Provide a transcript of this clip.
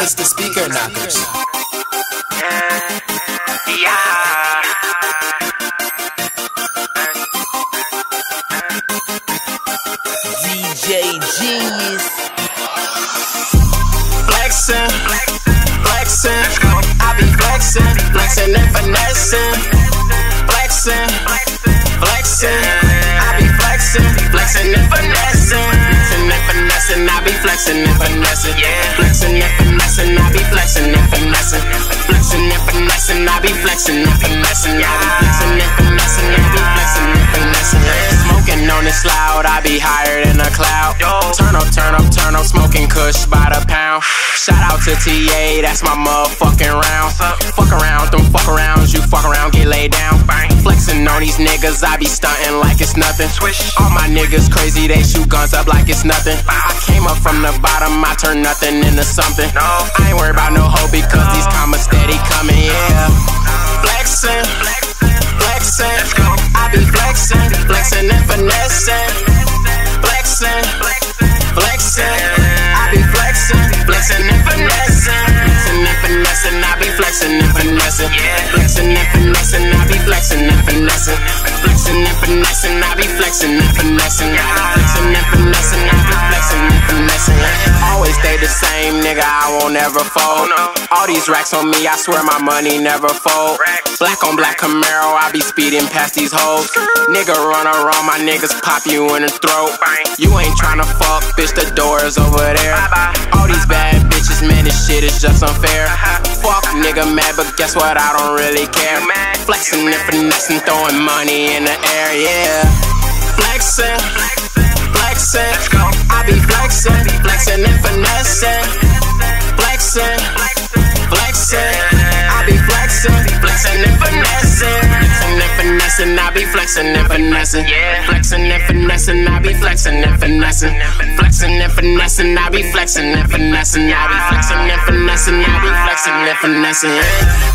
It's the Speaker Knockerz. Yeah. DJ Genius. Flexin'. I be higher than a cloud. Turn up, turn up, turn up, smoking kush by the pound. Shout out to TA, that's my motherfucking round. Fuck around, don't fuck around, you fuck around, get laid down. Flexing on these niggas, I be stunting like it's nothing. All my niggas crazy, they shoot guns up like it's nothing. I came up from the bottom, I turn nothing into something. I ain't worried about no hoe because these commas steady coming, yeah. Flexing, flexing, I be flexing, flexing and finessing. Flexing and finessing, I be flexing and finessing. Flexing and finessing, I be flexing and finessing. Flexing and finessing, I be flexing and finessing. Always stay the same, nigga, I won't ever fold. All these racks on me, I swear my money never fold. Black on black Camaro, I be speeding past these hoes. Nigga run around, my niggas pop you in the throat. You ain't tryna fuck, bitch, the door is over there. All these bad bitches, man, this shit is just unfair. Fuck nigga mad, but guess what? I don't really care. Flexing and finessing, throwing money in the air, yeah. Flexing, flexing, I be flexing, flexing and finessing. Flexing, flexing, I be flexing, flexing and finessing. Flexing and finessing, I be flexing and finessing. Flexing and finessing, I be flexing and finessing. Flexing and finessing, I be flexing and finessing. I be flexing and finessing, I be flexing and finessing.